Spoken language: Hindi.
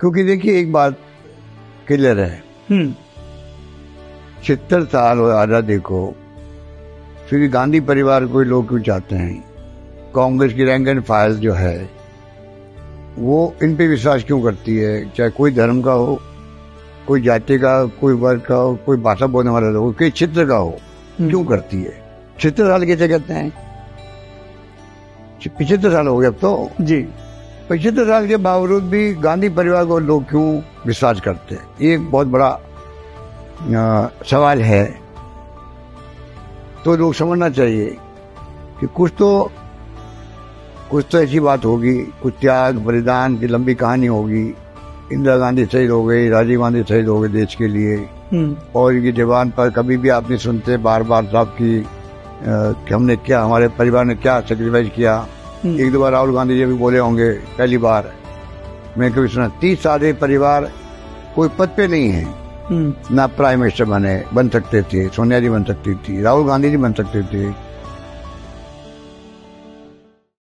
क्योंकि देखिए एक बात क्लियर है। हम्म। छिहत्तर साल हो आज़ादी को फिर गांधी परिवार को लोग क्यों चाहते हैं? कांग्रेस की रैंक एंड फ़ाइल जो है वो इन पे विश्वास क्यों करती है? चाहे कोई धर्म का हो कोई जाति का कोई वर्ग का हो कोई भाषा बोलने वाला हो कोई चित्र का हो क्यों करती है? छिहत्तर साल कैसे कहते हैं? पिछहत्तर साल हो गए अब तो। जी। पचहत्तर साल के बावजूद भी गांधी परिवार को लोग क्यों विश्वास करते हैं? ये एक बहुत बड़ा अ, सवाल है। तो लोग समझना चाहिए कि कुछ तो कुछ तो ऐसी बात होगी कुछ त्याग बलिदान की लंबी कहानी होगी। इंदिरा गांधी शहीद हो गई राजीव गांधी शहीद हो गए देश के लिए। हम्म। और इनकी जवान पर कभी भी आप नहीं सुनते बार बार साहब की कि हमने क्या हमारे परिवार ने क्या सेक्रीफाइस किया। एक दो बार राहुल गांधी जी भी बोले होंगे पहली बार। मैं कभी सुना तीस साल परिवार कोई पद पे नहीं है। हम्म, ना प्राइम मिनिस्टर बने बन सकते थे सोनिया जी बन सकती थी राहुल गांधी जी बन सकते थे।